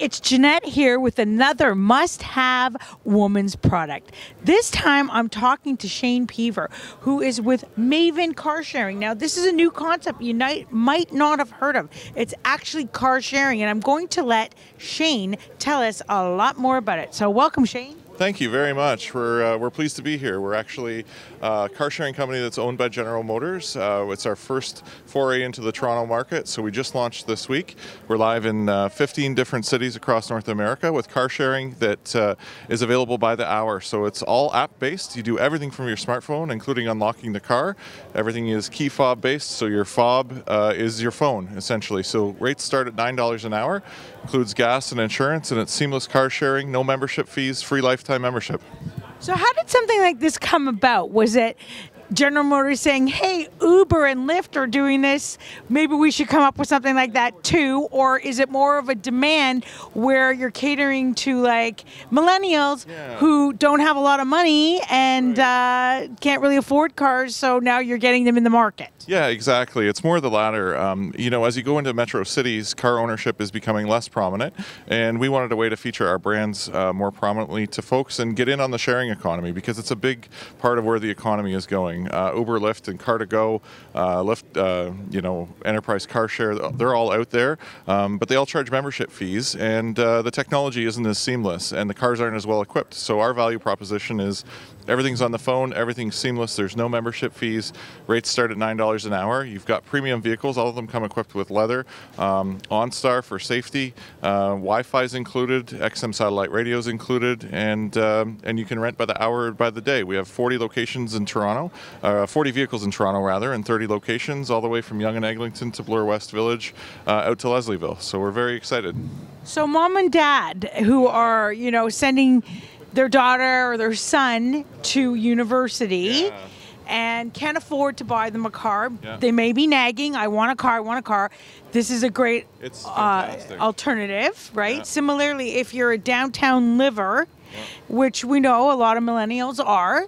It's Janette here with another must have woman's product. This time I'm talking to Shane Peever, who is with Maven Car Sharing. Now, this is a new concept you might not have heard of. It's actually car sharing, and I'm going to let Shane tell us a lot more about it. So, welcome, Shane. Thank you very much. We're, uh, we're pleased to be here. We're actually a car sharing company that's owned by General Motors. Uh, it's our first foray into the Toronto market, so we just launched this week. We're live in uh, 15 different cities across North America with car sharing that uh, is available by the hour. So it's all app based. You do everything from your smartphone, including unlocking the car. Everything is key fob based, so your fob uh, is your phone essentially. So rates start at $9 an hour, includes gas and insurance, and it's seamless car sharing, no membership fees, free lifetime lifetime membership. So, how did something like this come about? Was it General Motors saying, hey, Uber and Lyft are doing this, maybe we should come up with something like that too? Or is it more of a demand where you're catering to like millennials yeah. who don't have a lot of money and right. uh, can't really afford cars, so now you're getting them in the market? Yeah, exactly. It's more of the latter. Um, you know, as you go into metro cities, car ownership is becoming less prominent, and we wanted a way to feature our brands uh, more prominently to folks and get in on the sharing economy because it's a big part of where the economy is going. Uh, Uber, Lyft, and Car2Go, uh, Lyft, uh, you know, Enterprise Car Share, they're all out there, um, but they all charge membership fees, and uh, the technology isn't as seamless, and the cars aren't as well equipped. So our value proposition is everything's on the phone, everything's seamless. There's no membership fees. Rates start at nine dollars an hour. You've got premium vehicles. All of them come equipped with leather, um, OnStar for safety. Uh, Wi-Fi is included. XM satellite radio is included, and um, and you can rent by the hour, by the day. We have 40 locations in Toronto uh, 40 vehicles in Toronto rather, and 30 locations, all the way from Yonge and Eglinton to Bloor West Village, uh, out to Leslieville. So we're very excited. So mom and dad, who are you know sending their daughter or their son to university. Yeah and can't afford to buy them a car. Yeah. They may be nagging, I want a car, I want a car. This is a great uh, alternative, right? Yeah. Similarly, if you're a downtown liver, which we know a lot of millennials are,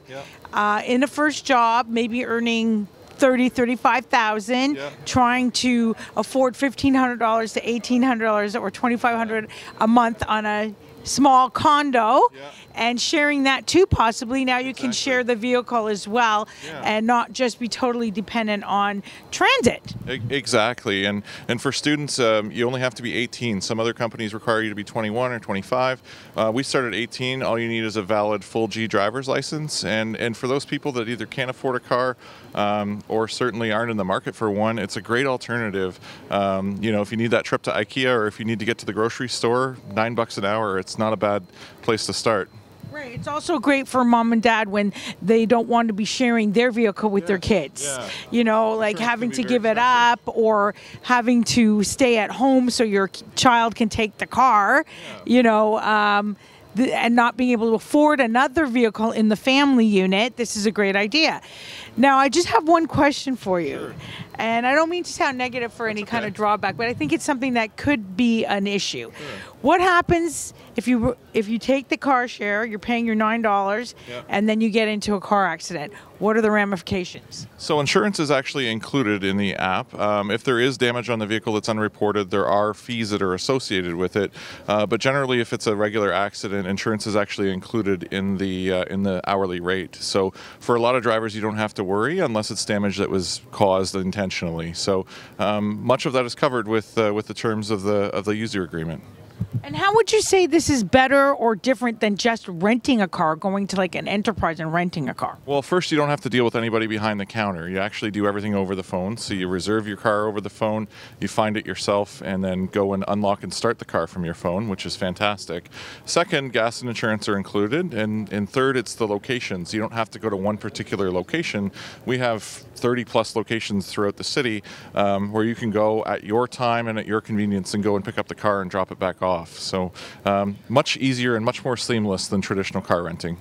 uh, in a first job, maybe earning 30, 35,000, yeah. trying to afford $1,500 to $1,800 or 2,500 a month on a small condo yeah. and sharing that too possibly now you exactly. can share the vehicle as well yeah. and not just be totally dependent on transit exactly and and for students um, you only have to be 18 some other companies require you to be 21 or 25 uh, we started 18 all you need is a valid full g driver's license and and for those people that either can't afford a car um, or certainly aren't in the market for one it's a great alternative um, you know if you need that trip to ikea or if you need to get to the grocery store nine bucks an hour it's not a bad place to start. Right. It's also great for mom and dad when they don't want to be sharing their vehicle with yes. their kids. Yeah. You know, like sure having to give it up or having to stay at home so your child can take the car. Yeah. You know, um, the, and not being able to afford another vehicle in the family unit, this is a great idea. Now, I just have one question for you. Sure. And I don't mean to sound negative for That's any okay. kind of drawback, but I think it's something that could be an issue. Sure. What happens if you if you take the car share, you're paying your nine dollars, yep. and then you get into a car accident? What are the ramifications? So insurance is actually included in the app. Um, if there is damage on the vehicle that's unreported, there are fees that are associated with it. Uh, but generally, if it's a regular accident, insurance is actually included in the uh, in the hourly rate. So for a lot of drivers, you don't have to worry unless it's damage that was caused intentionally. So um, much of that is covered with uh, with the terms of the of the user agreement. And how would you say this is better or different than just renting a car, going to like an enterprise and renting a car? Well, first, you don't have to deal with anybody behind the counter. You actually do everything over the phone. So you reserve your car over the phone, you find it yourself, and then go and unlock and start the car from your phone, which is fantastic. Second, gas and insurance are included. And, and third, it's the locations. You don't have to go to one particular location. We have 30 plus locations throughout the city um, where you can go at your time and at your convenience and go and pick up the car and drop it back off off. So um, much easier and much more seamless than traditional car renting.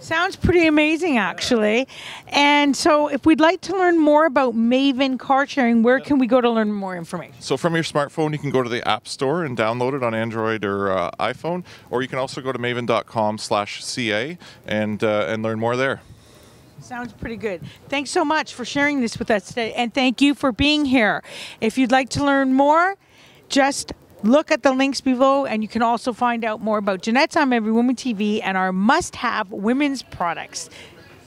Sounds pretty amazing, actually. And so, if we'd like to learn more about Maven car sharing, where can we go to learn more information? So, from your smartphone, you can go to the App Store and download it on Android or uh, iPhone, or you can also go to maven.com/ca and uh, and learn more there. Sounds pretty good. Thanks so much for sharing this with us today, and thank you for being here. If you'd like to learn more, just look at the links below, and you can also find out more about Janette's on Every Woman TV and our must have women's products.